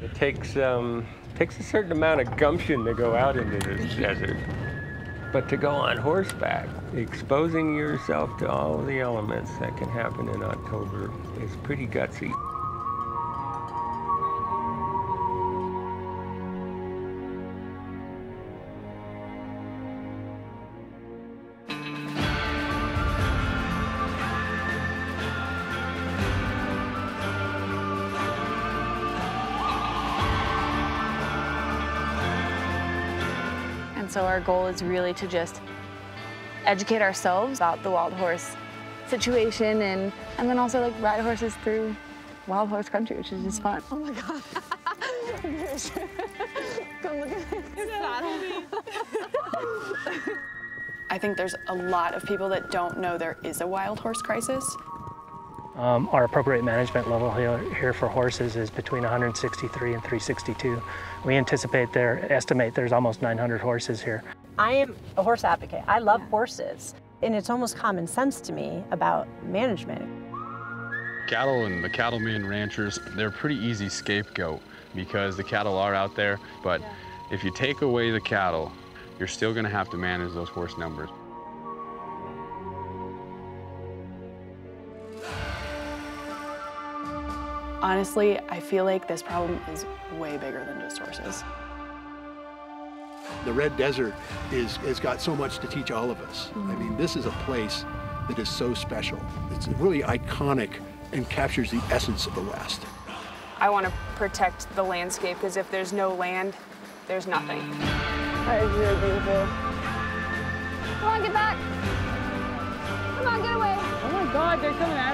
It takes, um, takes a certain amount of gumption to go out into this desert. But to go on horseback, exposing yourself to all of the elements that can happen in October is pretty gutsy. And so our goal is really to just educate ourselves about the wild horse situation and, and then also like ride horses through wild horse country, which is just fun. Oh my God. Come look at this. I think there's a lot of people that don't know there is a wild horse crisis. Um, our appropriate management level here, here for horses is between 163 and 362. We anticipate there, estimate there's almost 900 horses here. I am a horse advocate. I love horses. And it's almost common sense to me about management. Cattle and the cattlemen, ranchers, they're a pretty easy scapegoat because the cattle are out there. But if you take away the cattle, you're still going to have to manage those horse numbers. Honestly, I feel like this problem is way bigger than just horses. The Red Desert is, has got so much to teach all of us. I mm-hmm. mean, this is a place that is so special. It's really iconic and captures the essence of the West. I want to protect the landscape because if there's no land, there's nothing. That is really beautiful. Come on, get back. Come on, get away. Oh my God, they're coming at us.